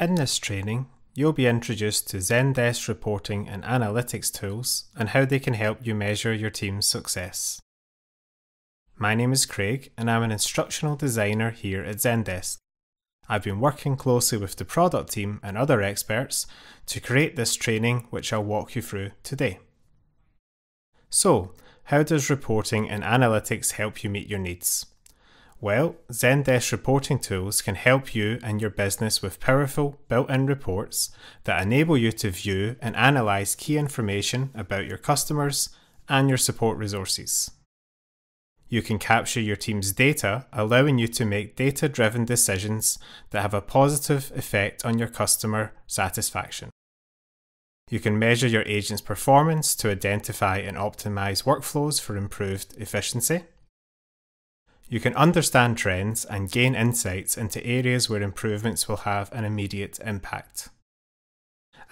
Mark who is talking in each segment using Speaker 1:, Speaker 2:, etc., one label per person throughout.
Speaker 1: In this training, you'll be introduced to Zendesk reporting and analytics tools and how they can help you measure your team's success. My name is Craig and I'm an instructional designer here at Zendesk. I've been working closely with the product team and other experts to create this training which I'll walk you through today. So, how does reporting and analytics help you meet your needs? Well, Zendesk reporting tools can help you and your business with powerful built in reports that enable you to view and analyze key information about your customers and your support resources. You can capture your team's data, allowing you to make data driven decisions that have a positive effect on your customer satisfaction. You can measure your agent's performance to identify and optimize workflows for improved efficiency. You can understand trends and gain insights into areas where improvements will have an immediate impact.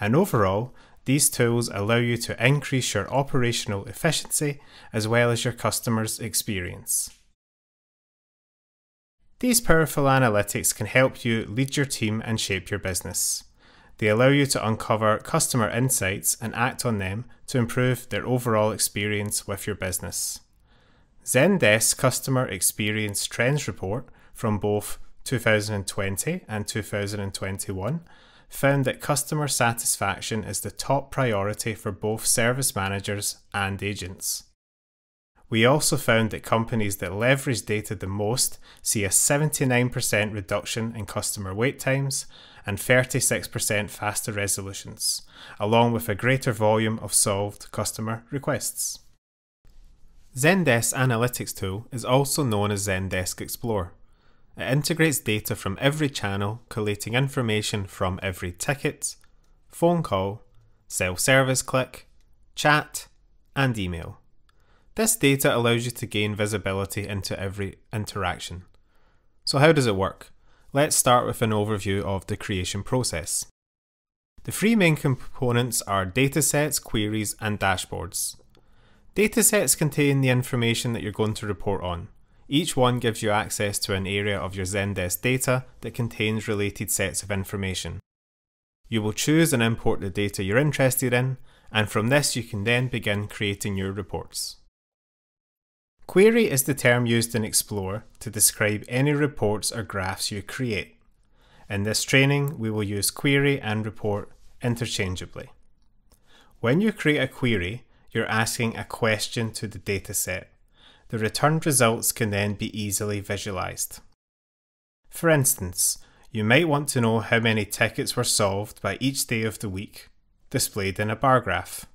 Speaker 1: And overall, these tools allow you to increase your operational efficiency as well as your customers' experience. These powerful analytics can help you lead your team and shape your business. They allow you to uncover customer insights and act on them to improve their overall experience with your business. Zendesk Customer Experience Trends Report from both 2020 and 2021 found that customer satisfaction is the top priority for both service managers and agents. We also found that companies that leverage data the most see a 79% reduction in customer wait times and 36% faster resolutions, along with a greater volume of solved customer requests. Zendesk Analytics tool is also known as Zendesk Explore. It integrates data from every channel, collating information from every ticket, phone call, self service click, chat, and email. This data allows you to gain visibility into every interaction. So, how does it work? Let's start with an overview of the creation process. The three main components are datasets, queries, and dashboards. Datasets contain the information that you're going to report on. Each one gives you access to an area of your Zendesk data that contains related sets of information. You will choose and import the data you're interested in, and from this you can then begin creating your reports. Query is the term used in Explore to describe any reports or graphs you create. In this training, we will use query and report interchangeably. When you create a query, you're asking a question to the dataset. The returned results can then be easily visualized. For instance, you might want to know how many tickets were solved by each day of the week, displayed in a bar graph.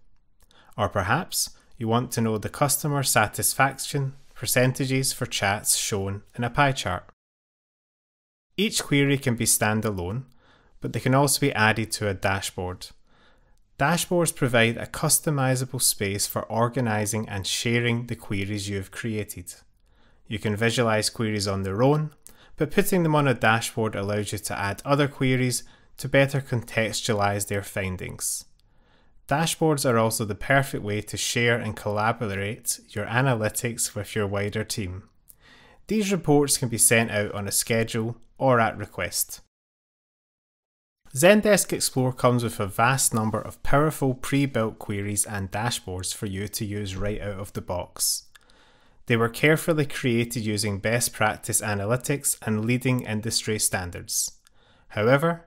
Speaker 1: Or perhaps you want to know the customer satisfaction percentages for chats shown in a pie chart. Each query can be standalone, but they can also be added to a dashboard Dashboards provide a customizable space for organizing and sharing the queries you have created. You can visualize queries on their own, but putting them on a dashboard allows you to add other queries to better contextualize their findings. Dashboards are also the perfect way to share and collaborate your analytics with your wider team. These reports can be sent out on a schedule or at request. Zendesk Explore comes with a vast number of powerful pre-built queries and dashboards for you to use right out of the box. They were carefully created using best practice analytics and leading industry standards. However,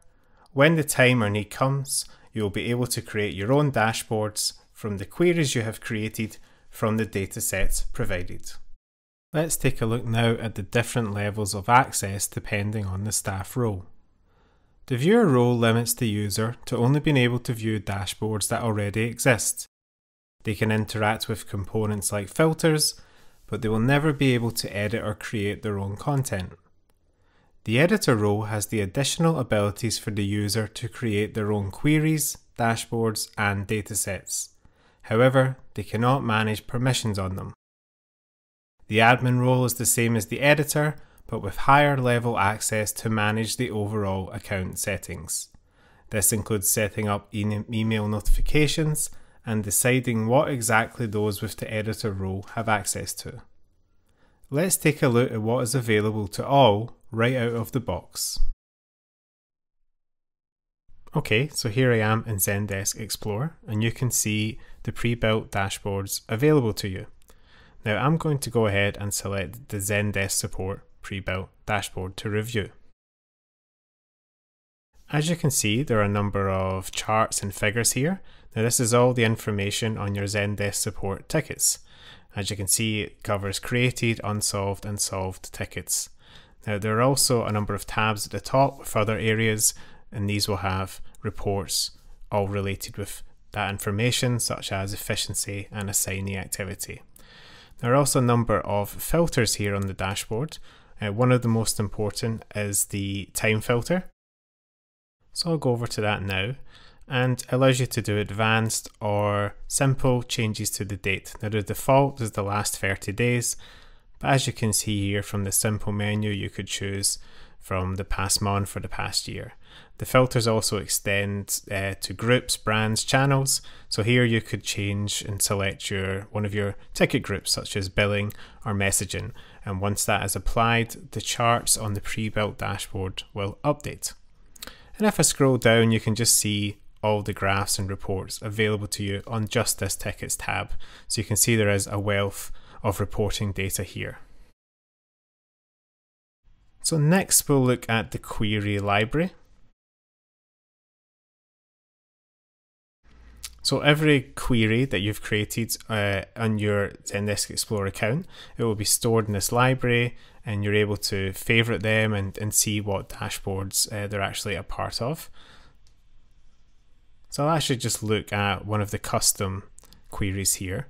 Speaker 1: when the time or need comes, you will be able to create your own dashboards from the queries you have created from the datasets provided. Let's take a look now at the different levels of access depending on the staff role. The viewer role limits the user to only being able to view dashboards that already exist. They can interact with components like filters, but they will never be able to edit or create their own content. The editor role has the additional abilities for the user to create their own queries, dashboards, and datasets. However, they cannot manage permissions on them. The admin role is the same as the editor, but with higher level access to manage the overall account settings. This includes setting up e email notifications and deciding what exactly those with the editor role have access to. Let's take a look at what is available to all right out of the box. Okay, so here I am in Zendesk Explorer and you can see the pre-built dashboards available to you. Now I'm going to go ahead and select the Zendesk Support pre-built dashboard to review. As you can see, there are a number of charts and figures here. Now this is all the information on your Zendesk support tickets. As you can see, it covers created, unsolved and solved tickets. Now there are also a number of tabs at the top with other areas and these will have reports all related with that information such as efficiency and assignee activity. There are also a number of filters here on the dashboard. Uh, one of the most important is the time filter. So I'll go over to that now and allows you to do advanced or simple changes to the date. Now the default is the last 30 days, but as you can see here from the simple menu, you could choose from the past month or the past year. The filters also extend uh, to groups, brands, channels. So here you could change and select your one of your ticket groups, such as billing or messaging. And once that is applied, the charts on the pre-built dashboard will update. And if I scroll down, you can just see all the graphs and reports available to you on just this tickets tab. So you can see there is a wealth of reporting data here. So next we'll look at the query library. So every query that you've created uh, on your Zendesk Explorer account, it will be stored in this library and you're able to favorite them and, and see what dashboards uh, they're actually a part of. So I'll actually just look at one of the custom queries here.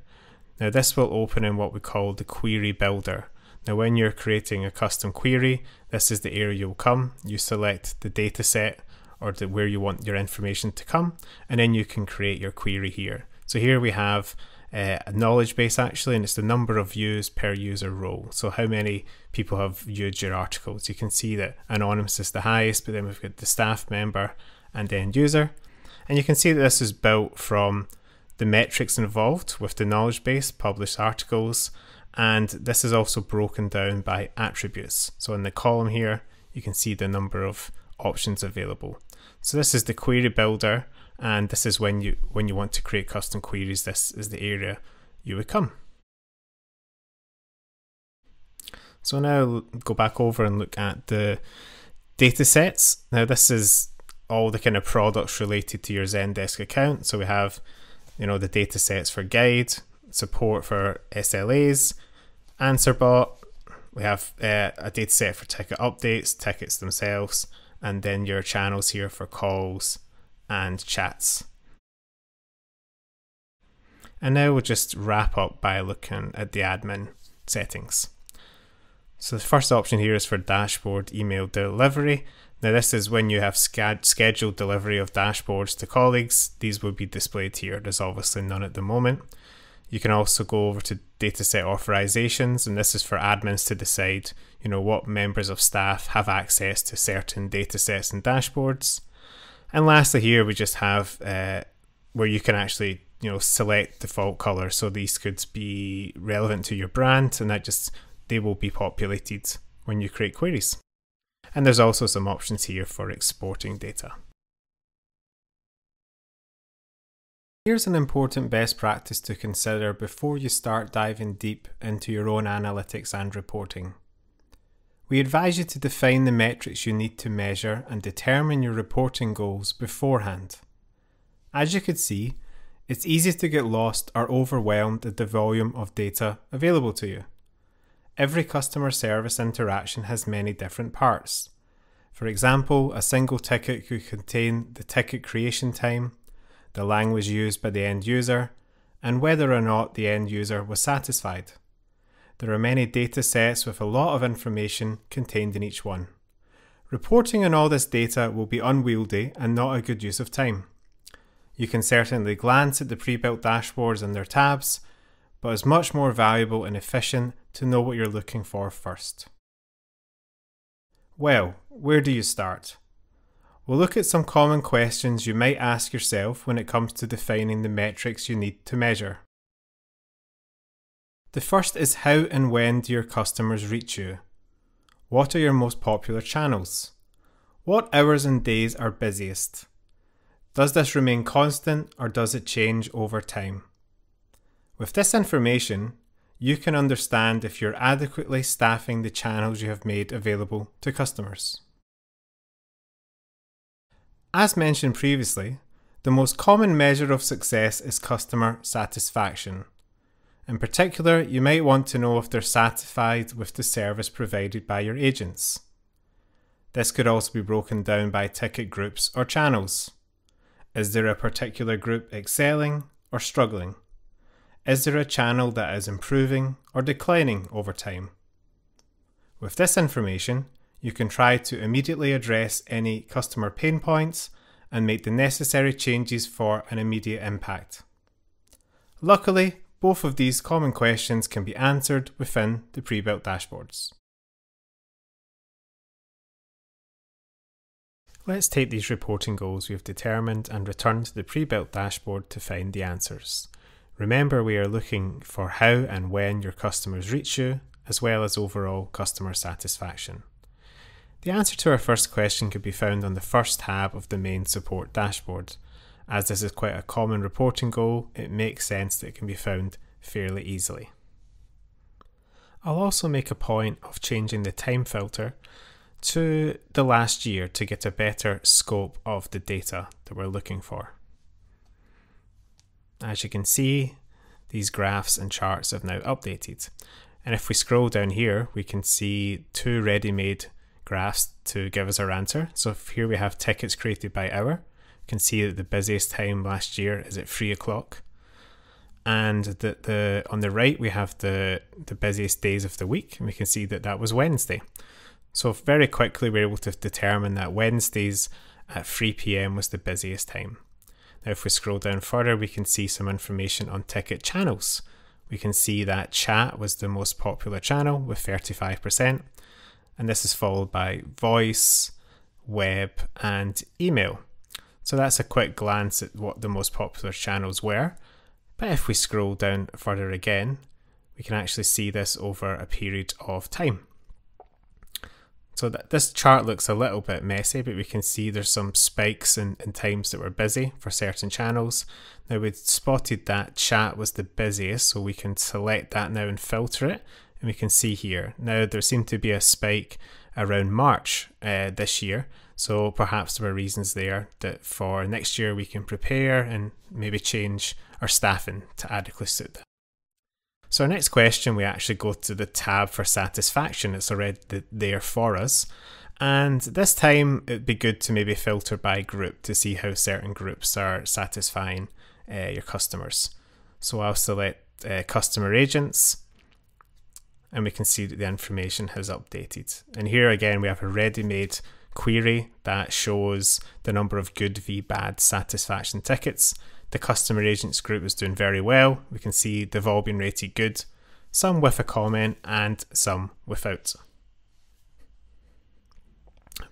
Speaker 1: Now this will open in what we call the query builder. Now when you're creating a custom query, this is the area you'll come. You select the data set or the, where you want your information to come, and then you can create your query here. So here we have uh, a knowledge base actually, and it's the number of views per user role. So how many people have viewed your articles? You can see that anonymous is the highest, but then we've got the staff member and the end user. And you can see that this is built from the metrics involved with the knowledge base, published articles, and this is also broken down by attributes. So in the column here, you can see the number of options available. So this is the query builder, and this is when you when you want to create custom queries, this is the area you would come. So now go back over and look at the data sets. Now this is all the kind of products related to your Zendesk account. So we have, you know, the data sets for guide, support for SLAs, AnswerBot. We have uh, a data set for ticket updates, tickets themselves, and then your channels here for calls and chats. And now we'll just wrap up by looking at the admin settings. So the first option here is for dashboard email delivery. Now this is when you have scheduled delivery of dashboards to colleagues. These will be displayed here. There's obviously none at the moment. You can also go over to dataset authorizations, and this is for admins to decide, you know, what members of staff have access to certain datasets and dashboards. And lastly, here we just have uh, where you can actually, you know, select default color. So these could be relevant to your brand, and that just they will be populated when you create queries. And there's also some options here for exporting data. Here's an important best practice to consider before you start diving deep into your own analytics and reporting. We advise you to define the metrics you need to measure and determine your reporting goals beforehand. As you can see, it's easy to get lost or overwhelmed at the volume of data available to you. Every customer service interaction has many different parts. For example, a single ticket could contain the ticket creation time, the language used by the end user, and whether or not the end user was satisfied. There are many data sets with a lot of information contained in each one. Reporting on all this data will be unwieldy and not a good use of time. You can certainly glance at the pre-built dashboards and their tabs, but it's much more valuable and efficient to know what you're looking for first. Well, where do you start? We'll look at some common questions you might ask yourself when it comes to defining the metrics you need to measure. The first is how and when do your customers reach you? What are your most popular channels? What hours and days are busiest? Does this remain constant or does it change over time? With this information, you can understand if you're adequately staffing the channels you have made available to customers. As mentioned previously, the most common measure of success is customer satisfaction. In particular, you might want to know if they're satisfied with the service provided by your agents. This could also be broken down by ticket groups or channels. Is there a particular group excelling or struggling? Is there a channel that is improving or declining over time? With this information, you can try to immediately address any customer pain points and make the necessary changes for an immediate impact. Luckily, both of these common questions can be answered within the pre-built dashboards. Let's take these reporting goals we've determined and return to the pre-built dashboard to find the answers. Remember we are looking for how and when your customers reach you, as well as overall customer satisfaction. The answer to our first question could be found on the first tab of the main support dashboard. As this is quite a common reporting goal, it makes sense that it can be found fairly easily. I'll also make a point of changing the time filter to the last year to get a better scope of the data that we're looking for. As you can see, these graphs and charts have now updated. And if we scroll down here, we can see two ready-made graphs to give us our answer. So here we have tickets created by hour. You can see that the busiest time last year is at three o'clock. And the, the on the right, we have the, the busiest days of the week. And we can see that that was Wednesday. So very quickly we are able to determine that Wednesdays at 3 p.m. was the busiest time. Now if we scroll down further we can see some information on ticket channels. We can see that chat was the most popular channel with 35% and this is followed by voice, web and email. So that's a quick glance at what the most popular channels were. But if we scroll down further again, we can actually see this over a period of time. So this chart looks a little bit messy, but we can see there's some spikes in, in times that were busy for certain channels. Now we spotted that chat was the busiest, so we can select that now and filter it, and we can see here. Now there seemed to be a spike around March uh, this year, so perhaps there were reasons there that for next year we can prepare and maybe change our staffing to adequately suit that. So our next question, we actually go to the tab for satisfaction. It's already there for us. And this time it'd be good to maybe filter by group to see how certain groups are satisfying uh, your customers. So I'll select uh, customer agents and we can see that the information has updated. And here again, we have a ready-made query that shows the number of good v bad satisfaction tickets the customer agents group is doing very well. We can see they've all been rated good, some with a comment and some without.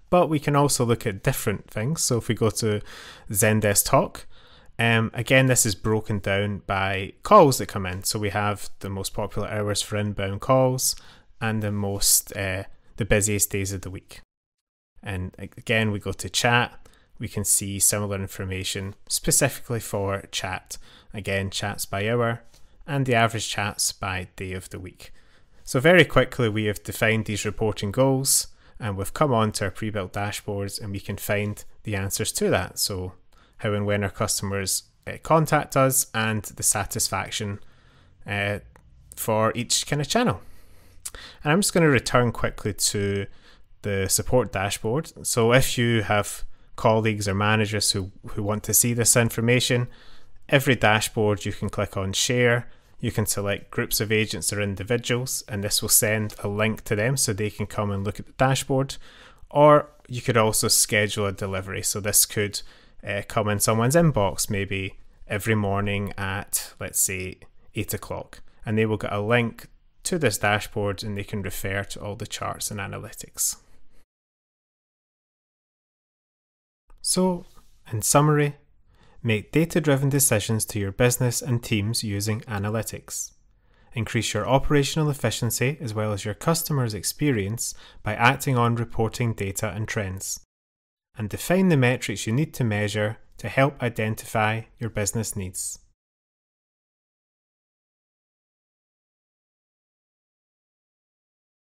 Speaker 1: But we can also look at different things. So if we go to Zendesk Talk, um, again, this is broken down by calls that come in. So we have the most popular hours for inbound calls and the most uh, the busiest days of the week. And again, we go to chat we can see similar information specifically for chat. Again, chats by hour and the average chats by day of the week. So very quickly we have defined these reporting goals and we've come on to our pre-built dashboards and we can find the answers to that. So how and when our customers uh, contact us and the satisfaction uh, for each kind of channel. And I'm just going to return quickly to the support dashboard. So if you have colleagues or managers who, who want to see this information. Every dashboard you can click on share. You can select groups of agents or individuals, and this will send a link to them so they can come and look at the dashboard. Or you could also schedule a delivery. So this could uh, come in someone's inbox maybe every morning at, let's say, 8 o'clock, and they will get a link to this dashboard and they can refer to all the charts and analytics. So, in summary, make data driven decisions to your business and teams using analytics. Increase your operational efficiency as well as your customers' experience by acting on reporting data and trends. And define the metrics you need to measure to help identify your business needs.